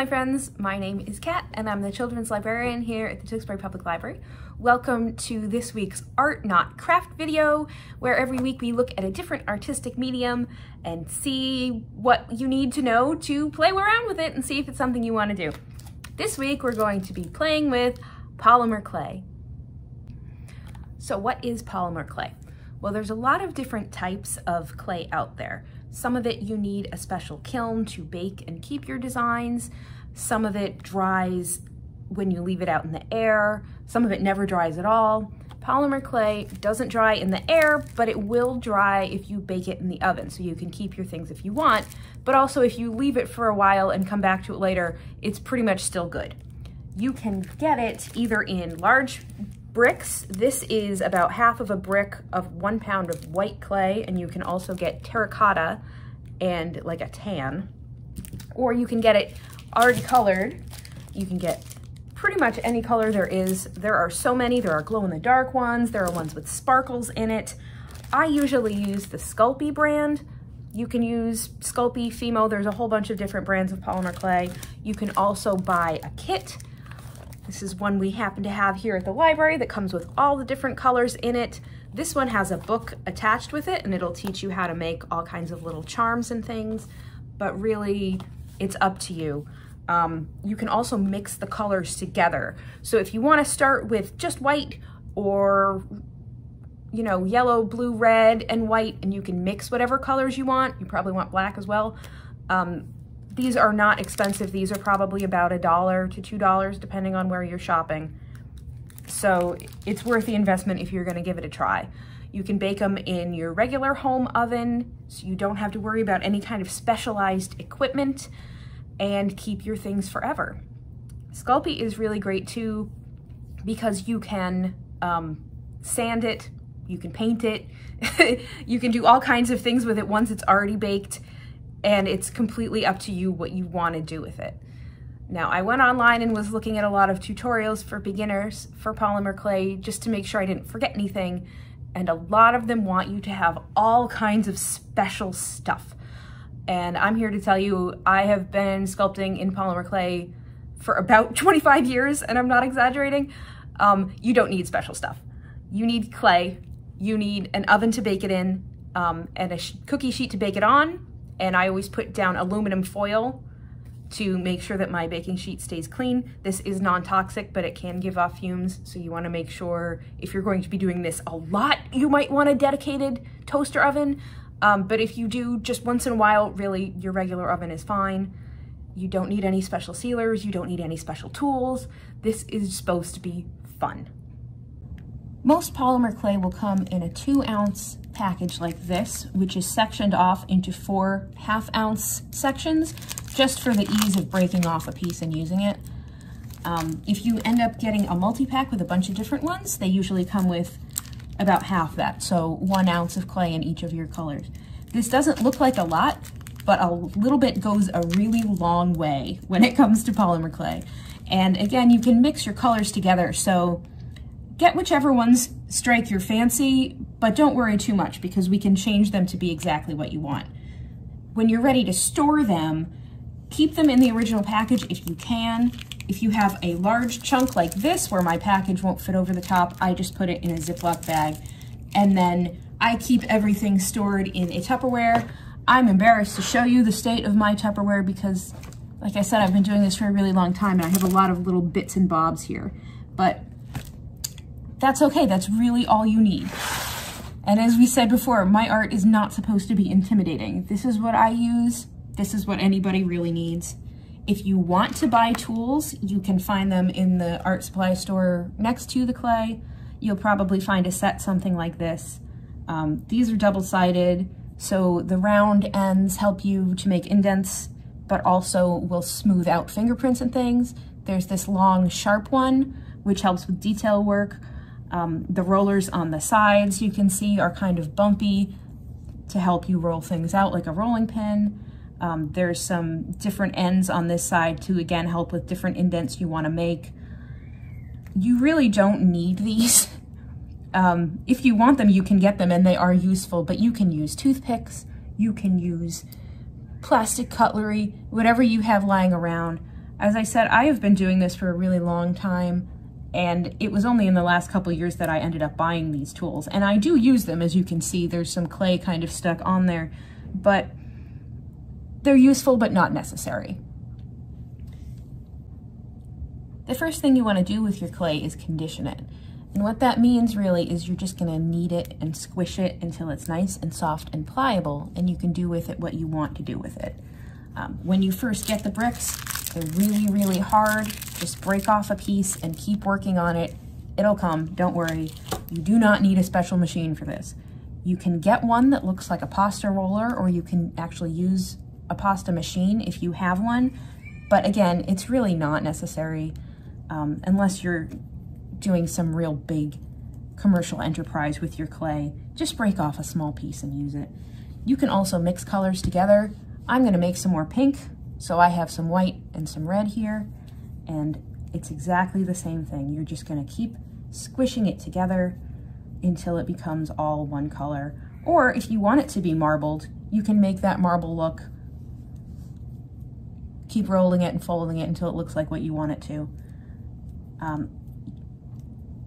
my friends. My name is Kat, and I'm the children's librarian here at the Tewksbury Public Library. Welcome to this week's Art Not Craft video, where every week we look at a different artistic medium and see what you need to know to play around with it and see if it's something you want to do. This week we're going to be playing with polymer clay. So what is polymer clay? Well, there's a lot of different types of clay out there. Some of it you need a special kiln to bake and keep your designs. Some of it dries when you leave it out in the air. Some of it never dries at all. Polymer clay doesn't dry in the air, but it will dry if you bake it in the oven, so you can keep your things if you want. But also if you leave it for a while and come back to it later, it's pretty much still good. You can get it either in large bricks. This is about half of a brick of one pound of white clay, and you can also get terracotta and like a tan. Or you can get it already colored. You can get pretty much any color there is. There are so many. There are glow-in-the-dark ones. There are ones with sparkles in it. I usually use the Sculpey brand. You can use Sculpey, Fimo. There's a whole bunch of different brands of polymer clay. You can also buy a kit this is one we happen to have here at the library that comes with all the different colors in it. This one has a book attached with it and it'll teach you how to make all kinds of little charms and things, but really it's up to you. Um, you can also mix the colors together. So if you wanna start with just white or you know, yellow, blue, red, and white, and you can mix whatever colors you want. You probably want black as well. Um, these are not expensive. These are probably about a dollar to two dollars depending on where you're shopping. So it's worth the investment if you're gonna give it a try. You can bake them in your regular home oven so you don't have to worry about any kind of specialized equipment and keep your things forever. Sculpey is really great too because you can um, sand it, you can paint it, you can do all kinds of things with it once it's already baked and it's completely up to you what you want to do with it. Now, I went online and was looking at a lot of tutorials for beginners for polymer clay just to make sure I didn't forget anything, and a lot of them want you to have all kinds of special stuff. And I'm here to tell you, I have been sculpting in polymer clay for about 25 years, and I'm not exaggerating. Um, you don't need special stuff. You need clay, you need an oven to bake it in, um, and a cookie sheet to bake it on, and I always put down aluminum foil to make sure that my baking sheet stays clean. This is non-toxic, but it can give off fumes, so you wanna make sure if you're going to be doing this a lot, you might want a dedicated toaster oven. Um, but if you do just once in a while, really, your regular oven is fine. You don't need any special sealers, you don't need any special tools. This is supposed to be fun. Most polymer clay will come in a two ounce package like this, which is sectioned off into four half ounce sections, just for the ease of breaking off a piece and using it. Um, if you end up getting a multi-pack with a bunch of different ones, they usually come with about half that, so one ounce of clay in each of your colors. This doesn't look like a lot, but a little bit goes a really long way when it comes to polymer clay. And again, you can mix your colors together, so Get whichever ones strike your fancy, but don't worry too much because we can change them to be exactly what you want. When you're ready to store them, keep them in the original package if you can. If you have a large chunk like this where my package won't fit over the top, I just put it in a Ziploc bag. And then I keep everything stored in a Tupperware. I'm embarrassed to show you the state of my Tupperware because, like I said, I've been doing this for a really long time and I have a lot of little bits and bobs here. But that's okay, that's really all you need. And as we said before, my art is not supposed to be intimidating. This is what I use, this is what anybody really needs. If you want to buy tools, you can find them in the art supply store next to the clay. You'll probably find a set something like this. Um, these are double-sided, so the round ends help you to make indents, but also will smooth out fingerprints and things. There's this long, sharp one, which helps with detail work. Um, the rollers on the sides you can see are kind of bumpy to help you roll things out like a rolling pin. Um, there's some different ends on this side to again help with different indents you want to make. You really don't need these. um, if you want them, you can get them and they are useful, but you can use toothpicks, you can use plastic cutlery, whatever you have lying around. As I said, I have been doing this for a really long time and it was only in the last couple years that I ended up buying these tools. And I do use them, as you can see, there's some clay kind of stuck on there, but they're useful but not necessary. The first thing you want to do with your clay is condition it. And what that means really is you're just going to knead it and squish it until it's nice and soft and pliable, and you can do with it what you want to do with it. Um, when you first get the bricks, really, really hard. Just break off a piece and keep working on it. It'll come, don't worry. You do not need a special machine for this. You can get one that looks like a pasta roller or you can actually use a pasta machine if you have one. But again, it's really not necessary um, unless you're doing some real big commercial enterprise with your clay. Just break off a small piece and use it. You can also mix colors together. I'm gonna make some more pink so I have some white and some red here, and it's exactly the same thing. You're just gonna keep squishing it together until it becomes all one color. Or if you want it to be marbled, you can make that marble look, keep rolling it and folding it until it looks like what you want it to. Um,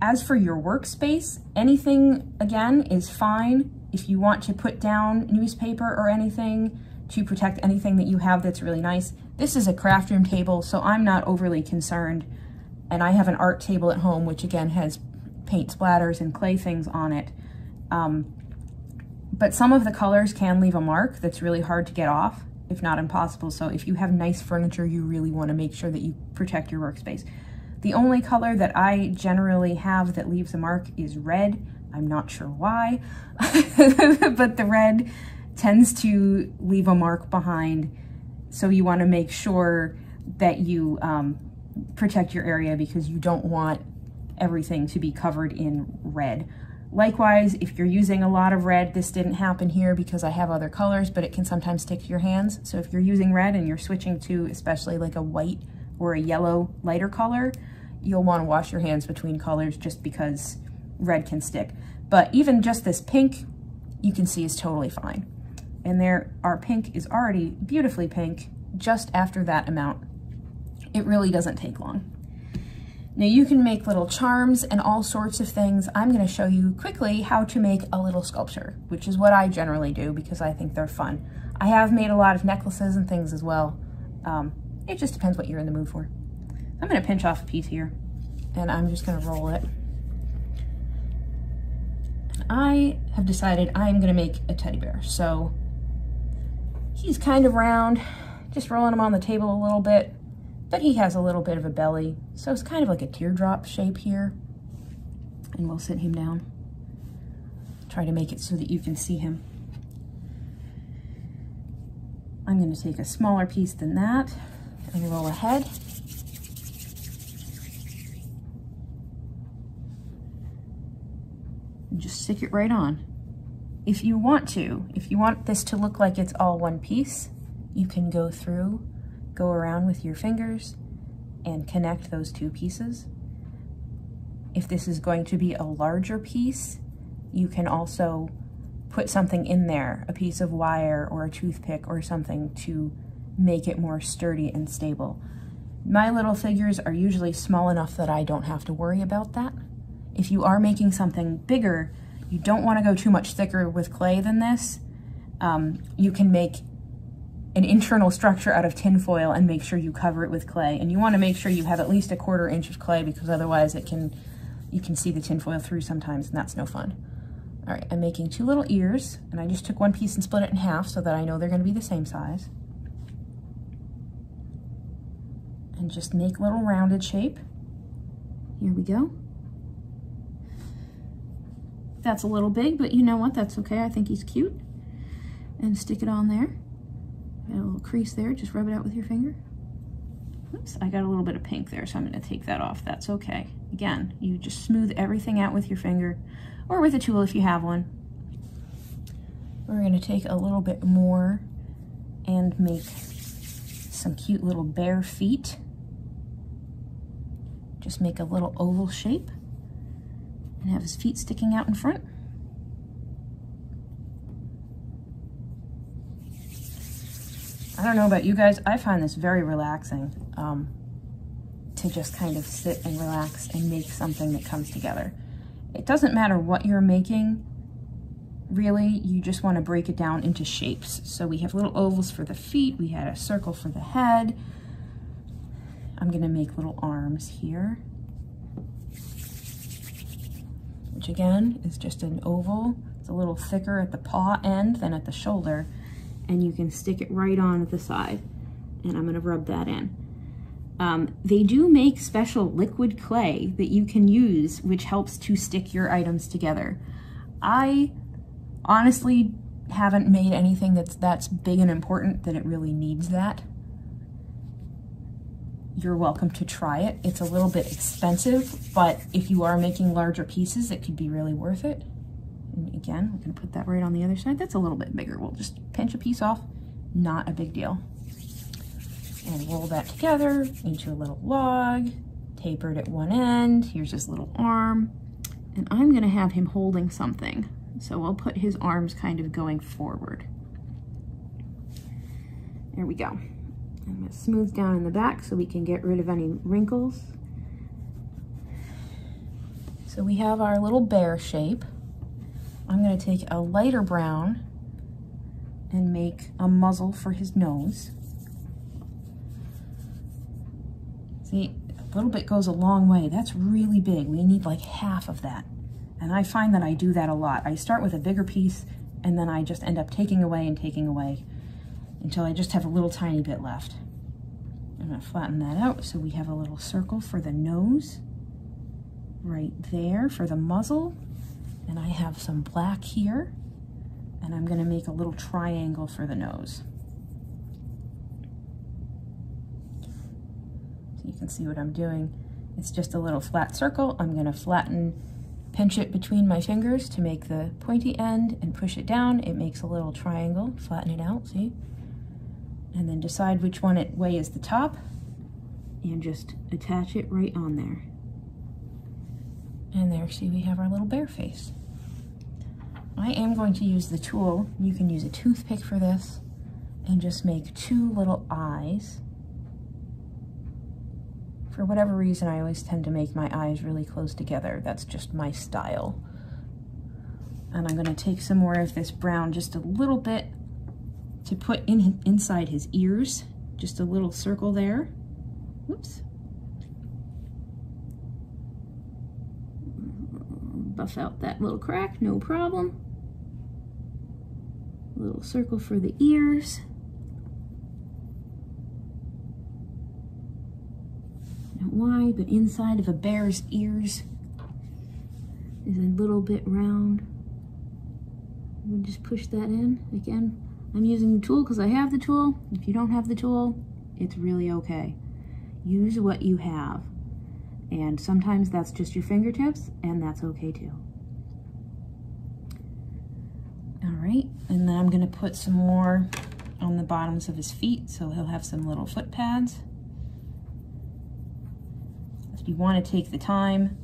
as for your workspace, anything, again, is fine. If you want to put down newspaper or anything, to protect anything that you have that's really nice. This is a craft room table, so I'm not overly concerned. And I have an art table at home, which again has paint splatters and clay things on it. Um, but some of the colors can leave a mark that's really hard to get off, if not impossible. So if you have nice furniture, you really want to make sure that you protect your workspace. The only color that I generally have that leaves a mark is red. I'm not sure why, but the red tends to leave a mark behind. So you want to make sure that you um, protect your area because you don't want everything to be covered in red. Likewise, if you're using a lot of red, this didn't happen here because I have other colors, but it can sometimes stick to your hands. So if you're using red and you're switching to especially like a white or a yellow lighter color, you'll want to wash your hands between colors just because red can stick. But even just this pink, you can see is totally fine and there our pink is already beautifully pink just after that amount. It really doesn't take long. Now you can make little charms and all sorts of things. I'm gonna show you quickly how to make a little sculpture, which is what I generally do because I think they're fun. I have made a lot of necklaces and things as well. Um, it just depends what you're in the mood for. I'm gonna pinch off a piece here and I'm just gonna roll it. I have decided I'm gonna make a teddy bear. So He's kind of round, just rolling him on the table a little bit, but he has a little bit of a belly. So it's kind of like a teardrop shape here. And we'll sit him down. Try to make it so that you can see him. I'm gonna take a smaller piece than that and roll ahead. And just stick it right on. If you want to, if you want this to look like it's all one piece, you can go through, go around with your fingers and connect those two pieces. If this is going to be a larger piece, you can also put something in there, a piece of wire or a toothpick or something to make it more sturdy and stable. My little figures are usually small enough that I don't have to worry about that. If you are making something bigger, you don't want to go too much thicker with clay than this. Um, you can make an internal structure out of tin foil and make sure you cover it with clay. And you want to make sure you have at least a quarter inch of clay because otherwise it can, you can see the tin foil through sometimes and that's no fun. All right, I'm making two little ears and I just took one piece and split it in half so that I know they're gonna be the same size. And just make a little rounded shape. Here we go. That's a little big, but you know what? That's okay. I think he's cute. And stick it on there. Got a little crease there. Just rub it out with your finger. Oops, I got a little bit of pink there, so I'm going to take that off. That's okay. Again, you just smooth everything out with your finger or with a tool if you have one. We're going to take a little bit more and make some cute little bare feet. Just make a little oval shape and have his feet sticking out in front. I don't know about you guys, I find this very relaxing. Um, to just kind of sit and relax and make something that comes together. It doesn't matter what you're making, really, you just want to break it down into shapes. So we have little ovals for the feet, we had a circle for the head. I'm gonna make little arms here. Which again is just an oval. It's a little thicker at the paw end than at the shoulder. And you can stick it right on the side. And I'm gonna rub that in. Um, they do make special liquid clay that you can use, which helps to stick your items together. I honestly haven't made anything that's that's big and important that it really needs that. You're welcome to try it. It's a little bit expensive, but if you are making larger pieces, it could be really worth it. And again, we're gonna put that right on the other side. That's a little bit bigger. We'll just pinch a piece off, not a big deal and roll that together into a little log, tapered at one end. Here's his little arm. And I'm gonna have him holding something. So I'll put his arms kind of going forward. There we go. I'm gonna smooth down in the back so we can get rid of any wrinkles. So we have our little bear shape. I'm gonna take a lighter brown and make a muzzle for his nose. See, a little bit goes a long way. That's really big. We need like half of that. And I find that I do that a lot. I start with a bigger piece and then I just end up taking away and taking away until I just have a little tiny bit left. I'm gonna flatten that out so we have a little circle for the nose right there for the muzzle. And I have some black here and I'm gonna make a little triangle for the nose. So you can see what I'm doing. It's just a little flat circle. I'm gonna flatten, pinch it between my fingers to make the pointy end and push it down. It makes a little triangle, flatten it out, see? And then decide which one it way is the top and just attach it right on there. And there, see, we have our little bear face. I am going to use the tool. You can use a toothpick for this and just make two little eyes for whatever reason, I always tend to make my eyes really close together. That's just my style. And I'm gonna take some more of this brown, just a little bit to put in inside his ears. Just a little circle there. Whoops. Buff out that little crack, no problem. A little circle for the ears. why, but inside of a bear's ears is a little bit round. We just push that in. Again, I'm using the tool because I have the tool. If you don't have the tool, it's really okay. Use what you have. And sometimes that's just your fingertips, and that's okay too. All right, and then I'm gonna put some more on the bottoms of his feet so he'll have some little foot pads if you want to take the time,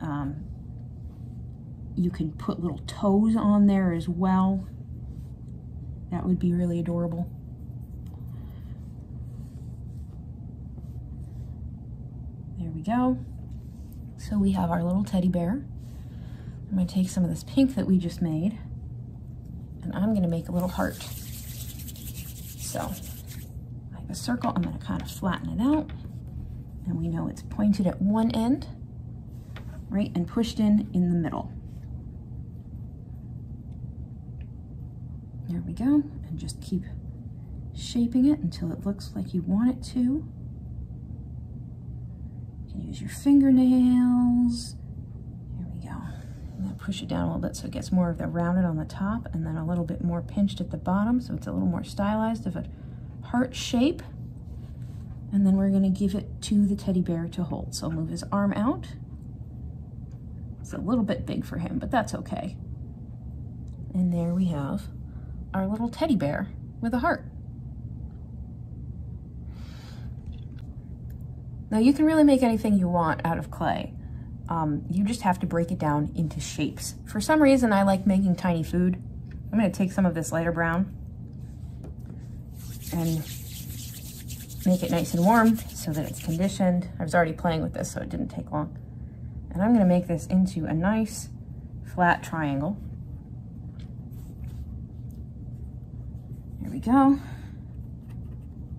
um, you can put little toes on there as well. That would be really adorable. There we go. So we have our little teddy bear. I'm gonna take some of this pink that we just made and I'm gonna make a little heart. So I have a circle, I'm gonna kind of flatten it out and we know it's pointed at one end, right, and pushed in in the middle. There we go, and just keep shaping it until it looks like you want it to. You can use your fingernails. Here we go. I'm gonna push it down a little bit so it gets more of the rounded on the top and then a little bit more pinched at the bottom so it's a little more stylized of a heart shape. And then we're gonna give it to the teddy bear to hold. So I'll move his arm out. It's a little bit big for him, but that's okay. And there we have our little teddy bear with a heart. Now you can really make anything you want out of clay. Um, you just have to break it down into shapes. For some reason, I like making tiny food. I'm gonna take some of this lighter brown and make it nice and warm so that it's conditioned. I was already playing with this, so it didn't take long. And I'm gonna make this into a nice flat triangle. There we go.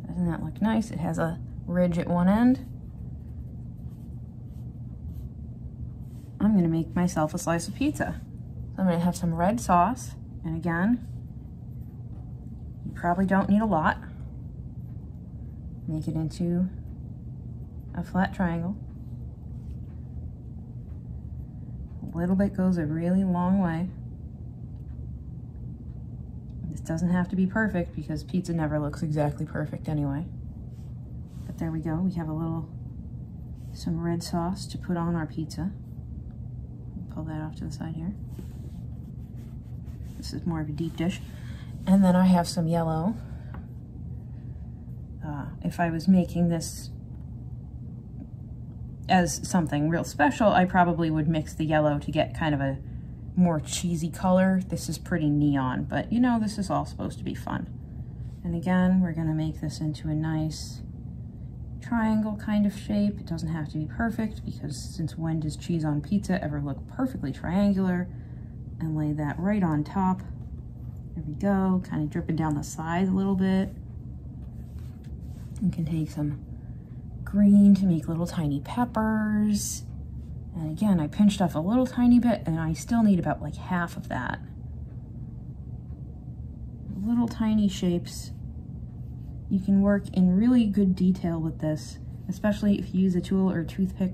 Doesn't that look nice? It has a ridge at one end. I'm gonna make myself a slice of pizza. So I'm gonna have some red sauce, and again, you probably don't need a lot. Make it into a flat triangle. A little bit goes a really long way. Doesn't have to be perfect because pizza never looks exactly perfect anyway. But there we go, we have a little, some red sauce to put on our pizza pull that off to the side here. This is more of a deep dish. And then I have some yellow. Uh, if I was making this as something real special, I probably would mix the yellow to get kind of a more cheesy color. This is pretty neon, but you know, this is all supposed to be fun. And again, we're gonna make this into a nice triangle kind of shape. It doesn't have to be perfect because since when does cheese on pizza ever look perfectly triangular? And lay that right on top. There we go, kind of dripping down the sides a little bit. You can take some green to make little tiny peppers. And again, I pinched off a little tiny bit and I still need about like half of that. Little tiny shapes you can work in really good detail with this, especially if you use a tool or a toothpick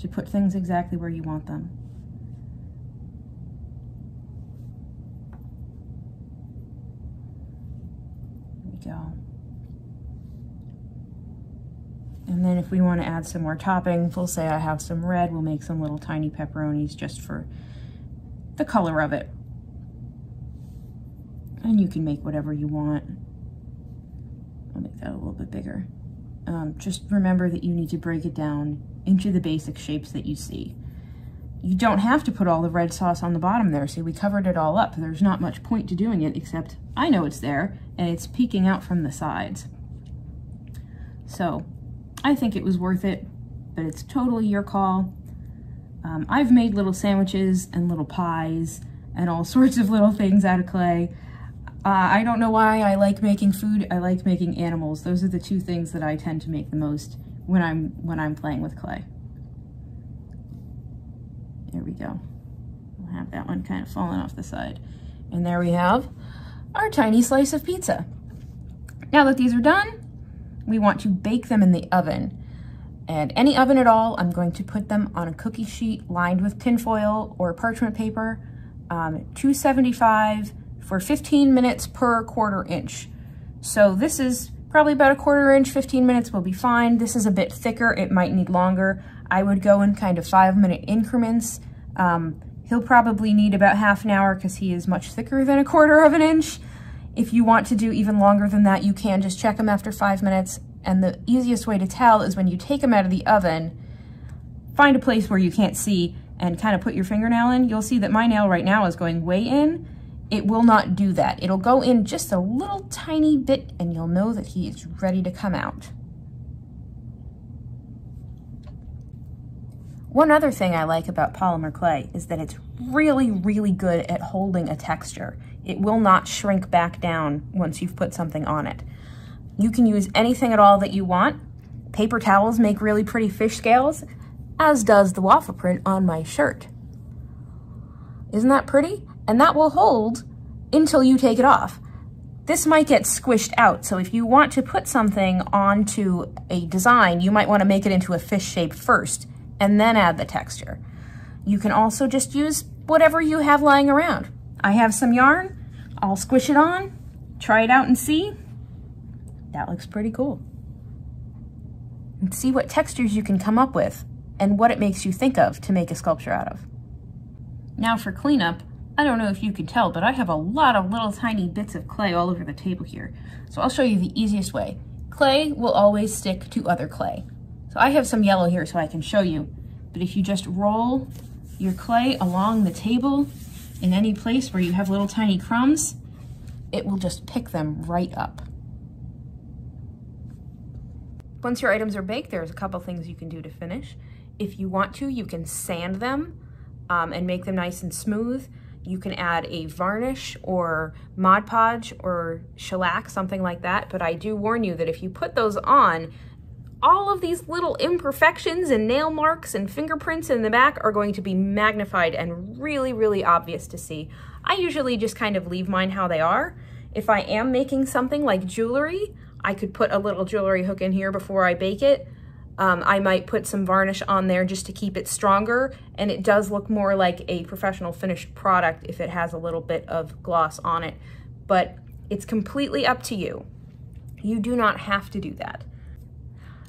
to put things exactly where you want them. There we go. And then if we want to add some more topping, we'll say I have some red, we'll make some little tiny pepperonis just for the color of it. And you can make whatever you want. I'll make that a little bit bigger. Um, just remember that you need to break it down into the basic shapes that you see. You don't have to put all the red sauce on the bottom there. See, we covered it all up. There's not much point to doing it, except I know it's there, and it's peeking out from the sides. So, I think it was worth it, but it's totally your call. Um, I've made little sandwiches and little pies and all sorts of little things out of clay. Uh, I don't know why I like making food. I like making animals. Those are the two things that I tend to make the most when I'm when I'm playing with clay. There we go. We'll have that one kind of falling off the side. And there we have our tiny slice of pizza. Now that these are done, we want to bake them in the oven. And any oven at all, I'm going to put them on a cookie sheet lined with tinfoil or parchment paper, um, 275 for 15 minutes per quarter inch. So this is probably about a quarter inch, 15 minutes will be fine. This is a bit thicker, it might need longer. I would go in kind of five minute increments. Um, he'll probably need about half an hour because he is much thicker than a quarter of an inch. If you want to do even longer than that, you can just check them after five minutes. And the easiest way to tell is when you take them out of the oven, find a place where you can't see and kind of put your fingernail in. You'll see that my nail right now is going way in it will not do that. It'll go in just a little tiny bit and you'll know that he is ready to come out. One other thing I like about polymer clay is that it's really, really good at holding a texture. It will not shrink back down once you've put something on it. You can use anything at all that you want. Paper towels make really pretty fish scales, as does the waffle print on my shirt. Isn't that pretty? and that will hold until you take it off. This might get squished out, so if you want to put something onto a design, you might want to make it into a fish shape first, and then add the texture. You can also just use whatever you have lying around. I have some yarn, I'll squish it on, try it out and see. That looks pretty cool. And see what textures you can come up with and what it makes you think of to make a sculpture out of. Now for cleanup, I don't know if you can tell, but I have a lot of little tiny bits of clay all over the table here. So I'll show you the easiest way. Clay will always stick to other clay. So I have some yellow here so I can show you. But if you just roll your clay along the table in any place where you have little tiny crumbs, it will just pick them right up. Once your items are baked, there's a couple things you can do to finish. If you want to, you can sand them um, and make them nice and smooth. You can add a varnish or Mod Podge or shellac, something like that. But I do warn you that if you put those on, all of these little imperfections and nail marks and fingerprints in the back are going to be magnified and really, really obvious to see. I usually just kind of leave mine how they are. If I am making something like jewelry, I could put a little jewelry hook in here before I bake it. Um, I might put some varnish on there just to keep it stronger, and it does look more like a professional finished product if it has a little bit of gloss on it. But it's completely up to you. You do not have to do that.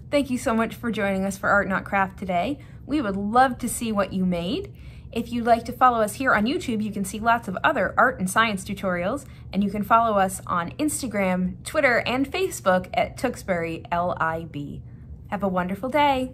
Thank you so much for joining us for Art Not Craft today. We would love to see what you made. If you'd like to follow us here on YouTube, you can see lots of other art and science tutorials, and you can follow us on Instagram, Twitter, and Facebook at Tewksbury LIB. Have a wonderful day.